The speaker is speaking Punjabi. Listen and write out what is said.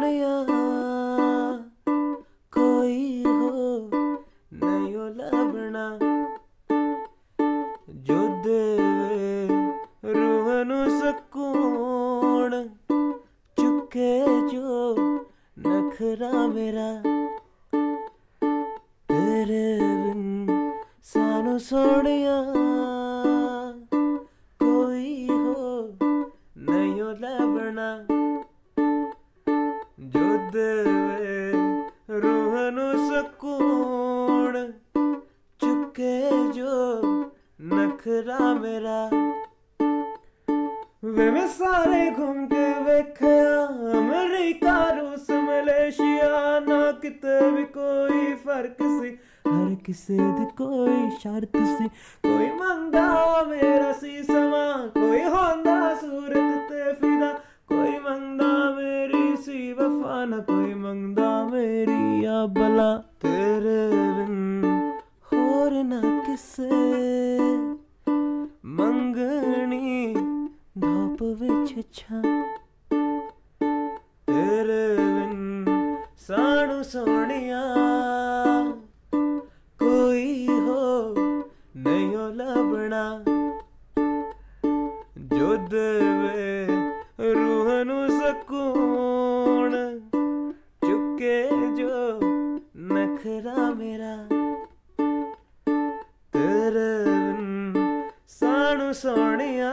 ਸੋਹਣਿਆ ਕੋਈ ਹੋ ਨਹੀਂ ਓ ਲੱਭਣਾ। ਜੋ ਦੇਵੇ ਰੂਹ ਨੂੰ ਸਕੂਨ ਚੁੱਕੇ ਜੋ ਨਖਰਾ ਮੇਰਾ। ਤੇਰੇ ਬਿਨ ਸਾਨੂੰ ਸੋਹਣਿਆ ਜੋ ਨਖਰਾ ਮੇਰਾ। ਵੇ ਮੈਂ ਸਾਰੇ ਘੁੰਮ ਕੇ ਵੇਖਿਆ, ਅਮਰੀਕਾ, ਰੂਸ, ਮਲੇਸ਼ੀਆ, ਨਾ ਕਿਤੇ ਵੀ ਕੋਈ ਫ਼ਰਕ ਸੀ। ਹਰ ਕਿਸੇ ਦੀ ਕੋਈ ਸ਼ਰਤ ਸੀ। ਕੋਈ ਮੰਗਦਾ ਮੇਰਾ ਸੀ ਸਮਾਂ, ਕੋਈ ਹੁੰਦਾ ਸੂਰਤ ਤੇ ਫਿਦਾ। ਕੋਈ ਮੰਗਦਾ ਮੇਰੀ ਸੀ ਵਫਾ, ਨਾ ਕੋਈ ਮੰਗਦਾ ਮੇਰੀ ਆ ਬਲਾ ਤੇਰੇ ਬਿਨ। ਹੋਰ ਨਾ ਕਿਸੇ। ਮੰਗਣੀ ਧੁੱਪ ਵਿੱਚ ਛਾਂ। ਤੇਰੇ ਬਿਨ ਸਾਣੂ ਸੋਹਣਿਆ। ਕੋਈ ਹੋ ਨਹੀਂ ਓ ਲੱਭਣਾ। ਜੋ ਦੇਵੇ ਰੂਹ ਨੂੰ ਸਕੂਨ। ਚੁੱਕੇ ਜੋ ਨਖਰਾ ਮੇਰਾ। ਸੋਹਣਿਆ